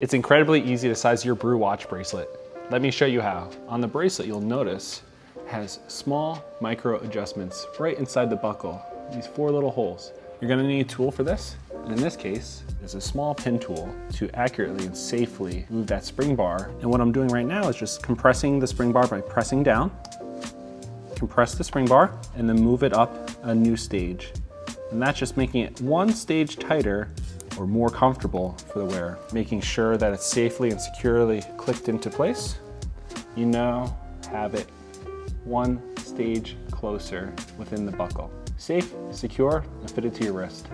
It's incredibly easy to size your Brew watch bracelet. Let me show you how. On the bracelet, you'll notice has small micro adjustments right inside the buckle, these four little holes. You're gonna need a tool for this, and in this case, it's a small pin tool to accurately and safely move that spring bar. And what I'm doing right now is just compressing the spring bar by pressing down, compress the spring bar, and then move it up a new stage. And that's just making it one stage tighter or more comfortable for the wearer, making sure that it's safely and securely clicked into place. You now have it one stage closer within the buckle. Safe, secure, and fitted to your wrist.